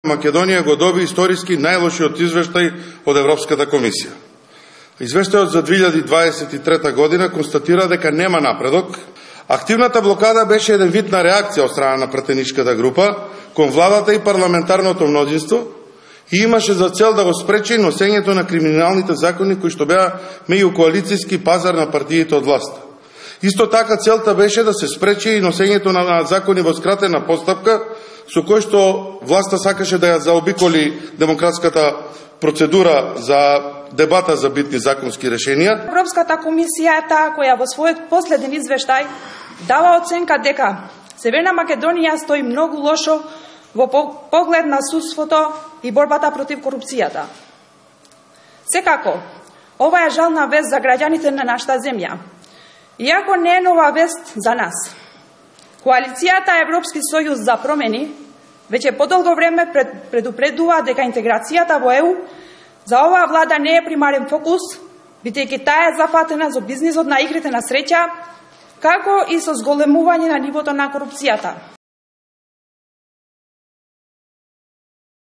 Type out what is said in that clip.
Македонија го доби историски најлошиот извештај од Европската комисија. Извештајот за 2023 година констатира дека нема напредок. Активната блокада беше еден вид на реакција од страна на претеничката група кон владата и парламентарното мнозинство и имаше за цел да го спречи носењето на криминалните закони кои што беа меѓу коалицијски пазар на партиите од власта. Исто така целта беше да се спречи и носењето на закони во скратена постапка со кој што власта сакаше да ја заобиколи демократската процедура за дебата за битни законски решенија. Европската комисија е таа која во својот последен извештај дава оценка дека Северна Македонија стои многу лошо во поглед на судството и борбата против корупцијата. Секако, ова е жална вест за граѓаните на нашата земја. Иако не е нова вест за нас, Коалицијата Европски сојуз за промени веќе подолго време пред, предупредува дека интеграцијата во ЕУ за оваа влада не е примарен фокус, бидејќи таа е зафатена за бизнисот на игрите на среќа, како и со зголемување на нивото на корупцијата.